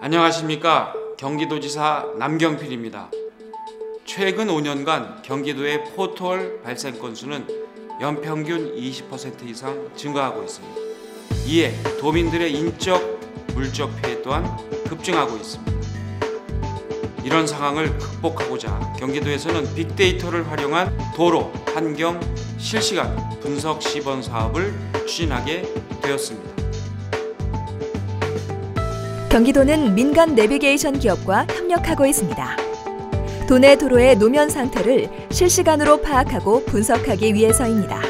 안녕하십니까 경기도지사 남경필입니다. 최근 5년간 경기도의 포털 발생 건수는 연평균 20% 이상 증가하고 있습니다. 이에 도민들의 인적, 물적 피해 또한 급증하고 있습니다. 이런 상황을 극복하고자 경기도에서는 빅데이터를 활용한 도로, 환경, 실시간 분석 시범 사업을 추진하게 되었습니다. 경기도는 민간 내비게이션 기업과 협력하고 있습니다. 도내 도로의 노면 상태를 실시간으로 파악하고 분석하기 위해서입니다.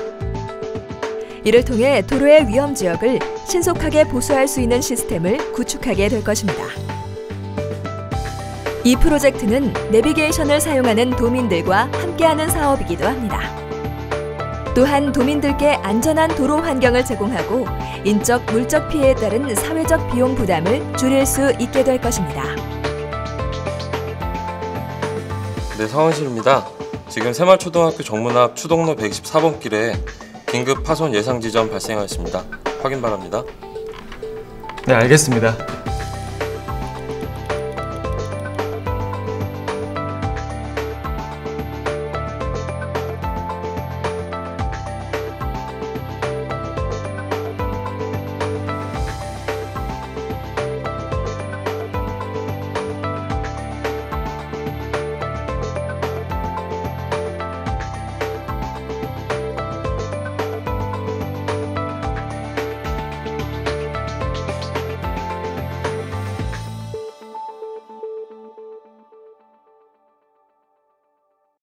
이를 통해 도로의 위험 지역을 신속하게 보수할 수 있는 시스템을 구축하게 될 것입니다. 이 프로젝트는 내비게이션을 사용하는 도민들과 함께하는 사업이기도 합니다. 또한 도민들께 안전한 도로 환경을 제공하고 인적, 물적 피해에 따른 사회적 비용 부담을 줄일 수 있게 될 것입니다. 네, 상황실입니다. 지금 새마을초등학교 정문 앞 추동로 124번 길에 긴급 파손 예상 지점 발생하였습니다. 확인 바랍니다. 네, 알겠습니다.